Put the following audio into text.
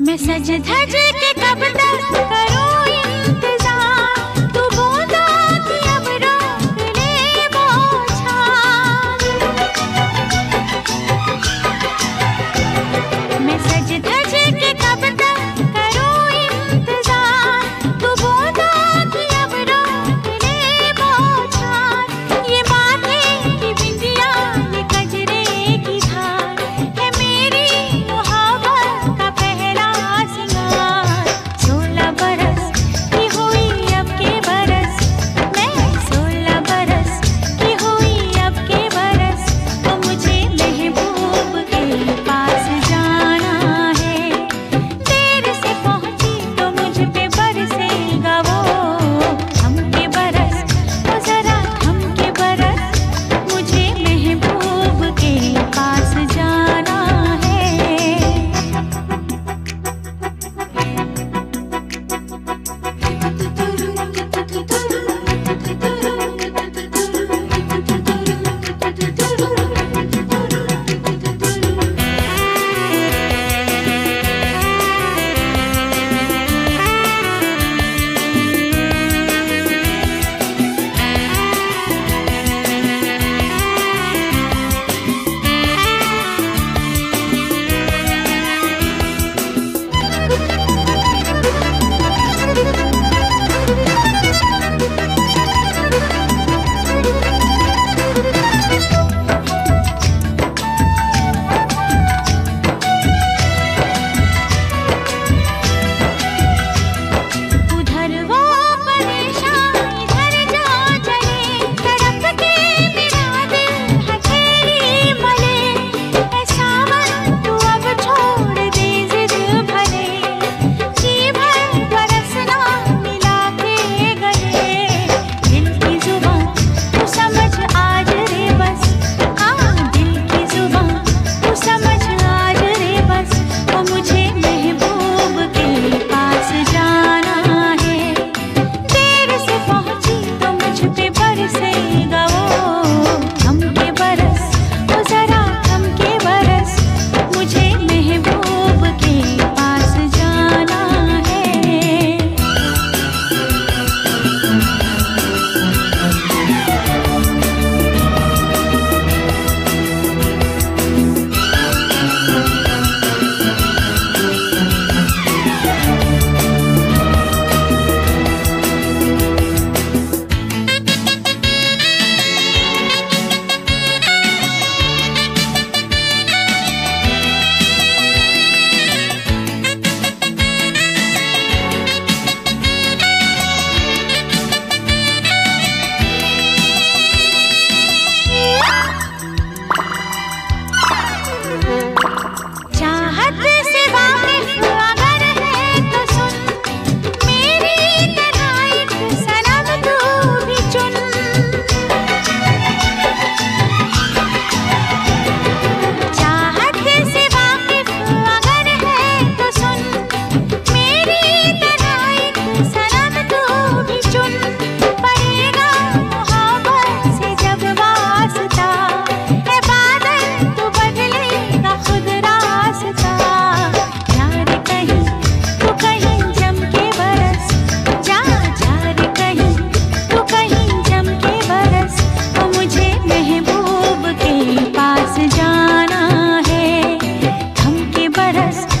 मैं सज धज के कब तक करूँ? letters.